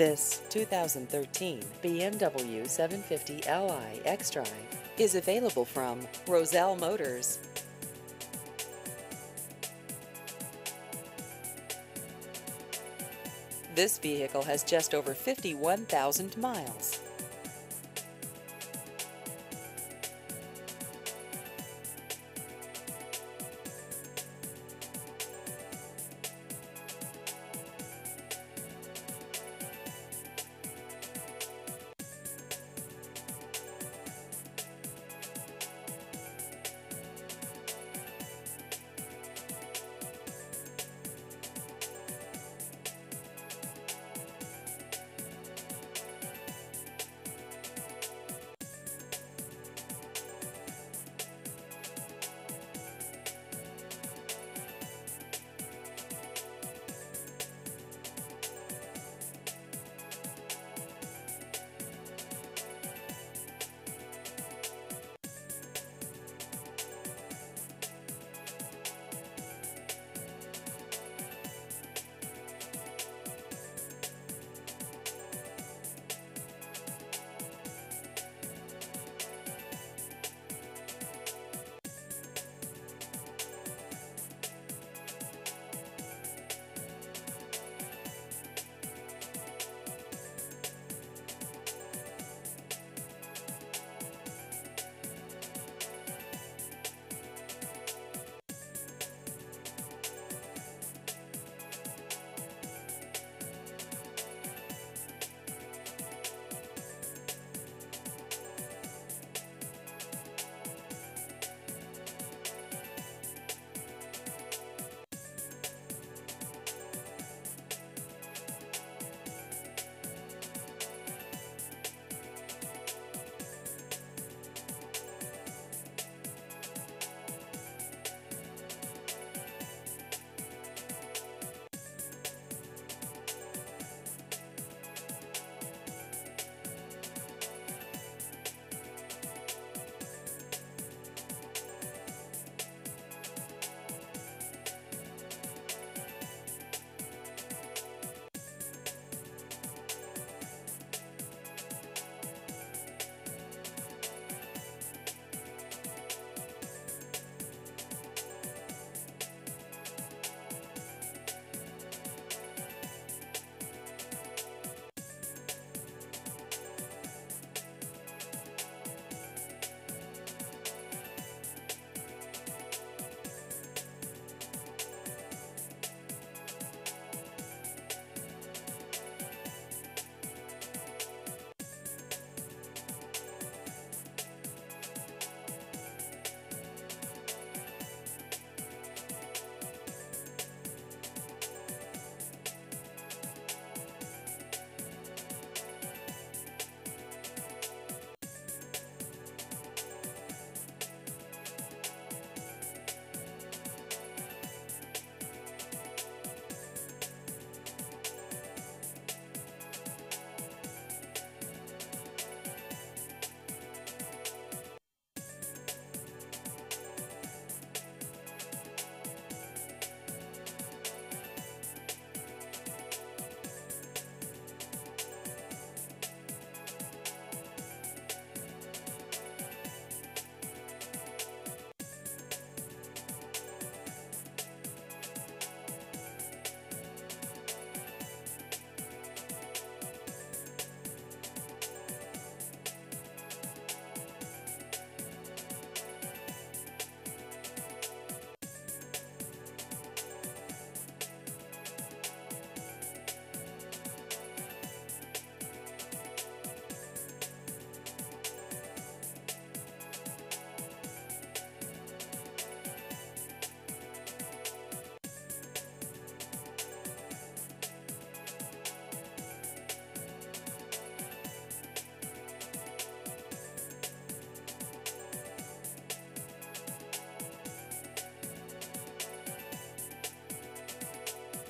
This 2013 BMW 750 Li xDrive is available from Roselle Motors. This vehicle has just over 51,000 miles.